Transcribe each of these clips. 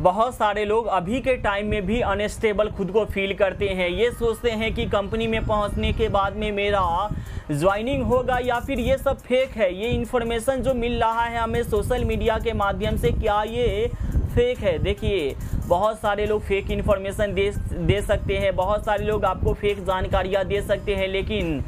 बहुत सारे लोग अभी के टाइम में भी अनस्टेबल खुद को फील करते हैं। ये सोचते हैं कि कंपनी में पहुँचने के बाद में मेरा ज्वाइनिंग होगा या फिर ये सब फेक है। ये इन्फॉर्मेशन जो मिल रहा है हमें सोशल मीडिया के माध्यम से, क्या ये फेक है? देखिए, बहुत सारे लोग फेक इन्फॉर्मेशन दे दे सकते हैं। बहुत सारे लोग आपको फेक जानकारियाँ दे सकते हैं, लेकिन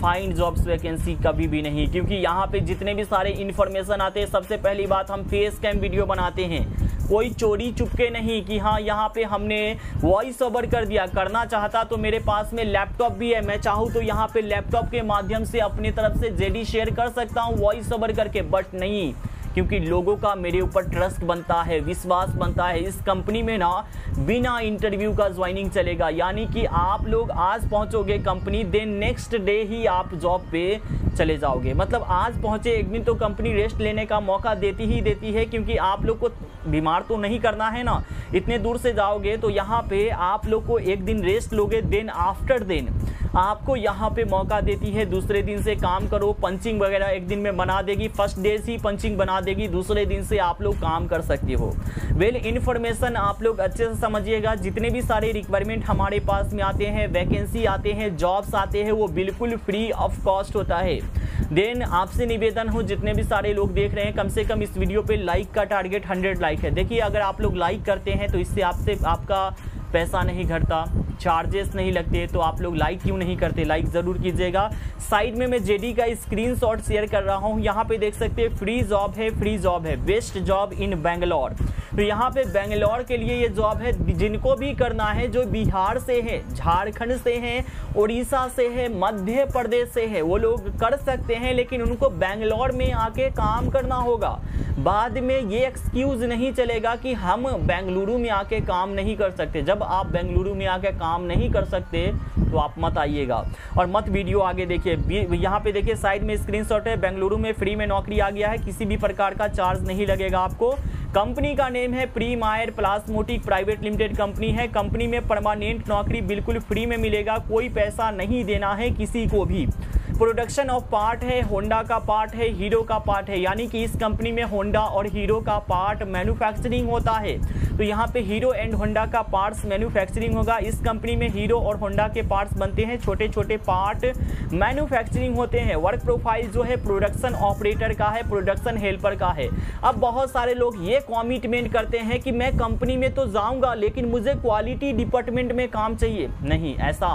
फाइंड जॉब्स वैकेंसी कभी भी नहीं। क्योंकि यहाँ पे जितने भी सारे इन्फॉर्मेशन आते हैं, सबसे पहली बात हम फेस कैम वीडियो बनाते हैं। कोई चोरी चुपके नहीं कि हाँ यहाँ पे हमने वॉइस ओवर कर दिया। करना चाहता तो मेरे पास में लैपटॉप भी है। मैं चाहूँ तो यहाँ पे लैपटॉप के माध्यम से अपनी तरफ़ से जेडी शेयर कर सकता हूँ वॉइस ओवर करके बट नहीं, क्योंकि लोगों का मेरे ऊपर ट्रस्ट बनता है, विश्वास बनता है। इस कंपनी में ना बिना इंटरव्यू का ज्वाइनिंग चलेगा। यानी कि आप लोग आज पहुंचोगे कंपनी देन नेक्स्ट डे ही आप जॉब पे चले जाओगे। मतलब आज पहुँचे एक दिन तो कंपनी रेस्ट लेने का मौका देती ही देती है, क्योंकि आप लोग को बीमार तो नहीं करना है ना? इतने दूर से जाओगे तो यहाँ पे आप लोग को एक दिन रेस्ट लोगे देन आफ्टर देन। आपको यहाँ पे मौका देती है दूसरे दिन से काम करो पंचिंग वगैरह एक दिन में बना देगी फ़र्स्ट डे से ही पंचिंग बना देगी दूसरे दिन से आप लोग काम कर सकते हो। वेल well, इन्फॉर्मेशन आप लोग अच्छे से समझिएगा जितने भी सारे रिक्वायरमेंट हमारे पास में आते हैं वैकेंसी आते हैं जॉब्स आते हैं वो बिल्कुल फ्री ऑफ़ कॉस्ट होता है। देन आपसे निवेदन हो, जितने भी सारे लोग देख रहे हैं, कम से कम इस वीडियो पे लाइक का टारगेट 100 लाइक है। देखिए, अगर आप लोग लाइक करते हैं तो इससे आपसे, आपका पैसा नहीं घटता चार्जेस नहीं लगते तो आप लोग लाइक क्यों नहीं करते? लाइक ज़रूर कीजिएगा। साइड में मैं जेडी का स्क्रीनशॉट शेयर कर रहा हूँ। यहाँ पे देख सकते हैं फ्री जॉब है फ्री जॉब है बेस्ट जॉब इन बेंगलोर तो यहाँ पे बेंगलोर के लिए ये जॉब है, जिनको भी करना है, जो बिहार से है, झारखंड से है, उड़ीसा से है, मध्य प्रदेश से है, वो लोग कर सकते हैं, लेकिन उनको बेंगलोर में आके काम करना होगा। बाद में ये एक्सक्यूज नहीं चलेगा कि हम बेंगलुरु में आके काम नहीं कर सकते। जब आप बेंगलुरु में आके काम नहीं कर सकते तो आप मत आइएगा। और मत वीडियो आगे देखिए। यहाँ पे देखिए, साइड में स्क्रीनशॉट है, बेंगलुरु में फ्री में नौकरी आ गया है, किसी भी प्रकार का चार्ज नहीं लगेगा आपको। कंपनी का नेम है प्री मायर प्लास्मोटिक प्राइवेट लिमिटेड कंपनी है। कंपनी में परमानेंट नौकरी बिल्कुल फ्री में मिलेगा, कोई पैसा नहीं देना है किसी को भी। प्रोडक्शन ऑफ़ पार्ट है, होंडा का पार्ट है, हीरो का पार्ट है। यानी कि इस कंपनी में होंडा और हीरो का पार्ट मैन्युफैक्चरिंग होता है। तो यहाँ पे हीरो एंड होंडा का पार्ट्स मैन्युफैक्चरिंग होगा। इस कंपनी में हीरो और होंडा के पार्ट्स बनते हैं। छोटे छोटे पार्ट मैन्युफैक्चरिंग होते हैं। वर्क प्रोफ़ाइल जो है प्रोडक्शन ऑपरेटर का है प्रोडक्शन हेल्पर का है। अब बहुत सारे लोग ये कॉमिटमेंट करते हैं कि मैं कंपनी में तो जाऊँगा, लेकिन मुझे क्वालिटी डिपार्टमेंट में काम चाहिए। नहीं, ऐसा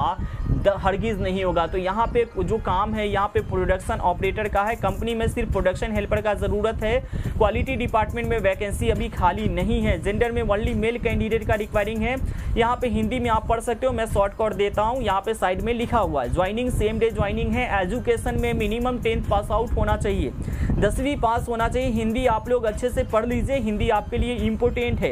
हरगिज नहीं होगा। तो यहाँ पे जो काम है, यहाँ पे प्रोडक्शन ऑपरेटर का है। कंपनी में सिर्फ़ प्रोडक्शन हेल्पर का ज़रूरत है। क्वालिटी डिपार्टमेंट में वैकेंसी अभी खाली नहीं है। जेंडर में ओनली मेल कैंडिडेट का रिक्वायरिंग है। यहाँ पे हिंदी में आप पढ़ सकते हो। मैं शॉर्ट कट देता हूँ। यहाँ पे साइड में लिखा हुआ है। ज्वाइनिंग सेम डे ज्वाइनिंग है। एजुकेशन में मिनिमम टेंथ पास आउट होना चाहिए। दसवीं पास होना चाहिए। हिंदी आप लोग अच्छे से पढ़ लीजिए। हिंदी आपके लिए इम्पोर्टेंट है।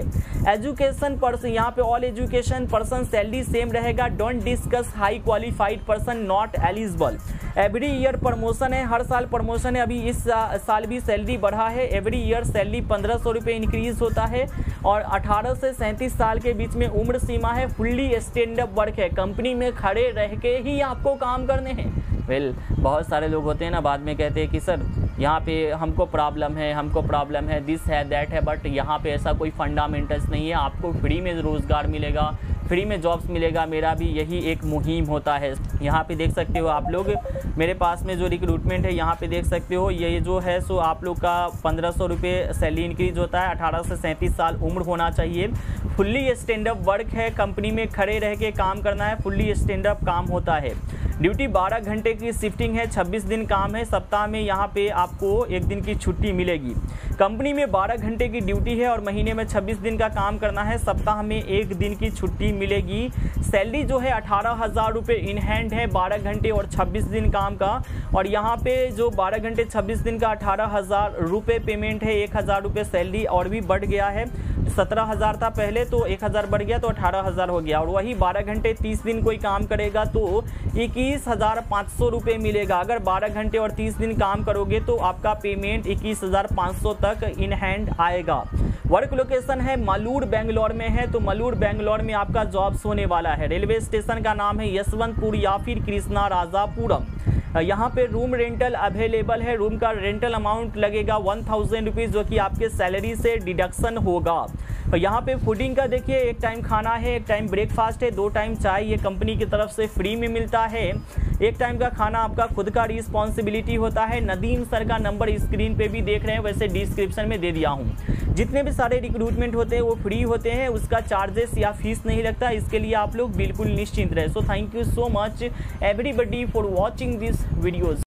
एजुकेशन पर्सन यहाँ पे all education person salary same रहेगा। Don't discuss high qualified person not eligible every year promotion है। हर साल प्रमोशन है। अभी इस साल भी सैलरी बढ़ा है। एवरी ईयर सैलरी पंद्रह सौ रुपये इंक्रीज होता है। और 18 से सैंतीस साल के बीच में उम्र सीमा है। फुल्ली स्टैंड अप वर्क है। कंपनी में खड़े रह के ही आपको काम करने हैं। वेल well, बहुत सारे लोग होते हैं ना बाद में कहते हैं कि सर यहाँ पे हमको प्रॉब्लम है, हमको प्रॉब्लम है दिस है दैट है बट यहाँ पे ऐसा कोई फंडामेंटल्स नहीं है। आपको फ्री में रोज़गार मिलेगा फ्री में जॉब्स मिलेगा। मेरा भी यही एक मुहिम होता है। यहाँ पे देख सकते हो आप लोग, मेरे पास में जो रिक्रूटमेंट है, यहाँ पे देख सकते हो, ये जो है सो आप लोग का पंद्रह सौ रुपये सैलरी इंक्रीज होता है। अठारह से सैंतीस साल उम्र होना चाहिए। फुल्ली स्टैंड अप वर्क है कंपनी में खड़े रह के काम करना है फुल्ली स्टैंड अप काम होता है। ड्यूटी 12 घंटे की शिफ्टिंग है 26 दिन काम है, सप्ताह में यहाँ पे आपको एक दिन की छुट्टी मिलेगी। कंपनी में 12 घंटे की ड्यूटी है और महीने में 26 दिन का काम करना है, सप्ताह में एक दिन की छुट्टी मिलेगी। सैलरी जो है अठारह हज़ार रुपये इन हैंड है 12 घंटे और 26 दिन काम का। और यहाँ पे जो 12 घंटे 26 दिन का अठारह हज़ार रुपये पेमेंट है, एक हज़ार रुपये सैलरी और भी बढ़ गया है। सत्रह हज़ार था पहले तो एक हज़ार बढ़ गया तो अठारह हज़ार हो गया। और वही बारह घंटे तीस दिन कोई काम करेगा तो इक्कीस हज़ार पाँच सौ रुपये मिलेगा। अगर बारह घंटे और तीस दिन काम करोगे तो आपका पेमेंट इक्कीस हज़ार पाँच सौ तक इन हैंड आएगा। वर्क लोकेशन है मलूर, बेंगलोर में है तो मलूर, बेंगलोर में आपका जॉब्स होने वाला है। रेलवे स्टेशन का नाम है यशवंतपुर या फिर कृष्णा राजापुरम। यहाँ पे रूम रेंटल अवेलेबल है। रूम का रेंटल अमाउंट लगेगा वन थाउज़ेंड रुपीज़ जो कि आपके सैलरी से डिडक्शन होगा। यहाँ पे फूडिंग का देखिए, एक टाइम खाना है, एक टाइम ब्रेकफास्ट है, दो टाइम चाय, ये कंपनी की तरफ़ से फ्री में मिलता है। एक टाइम का खाना आपका खुद का रिस्पॉन्सिबिलिटी होता है। नदीम सर का नंबर स्क्रीन पे भी देख रहे हैं, वैसे डिस्क्रिप्शन में दे दिया हूँ। जितने भी सारे रिक्रूटमेंट होते हैं, वो फ्री होते हैं, उसका चार्जेस या फ़ीस नहीं लगता, इसके लिए आप लोग बिल्कुल निश्चिंत रहे। So thank you so much everybody for watching this videos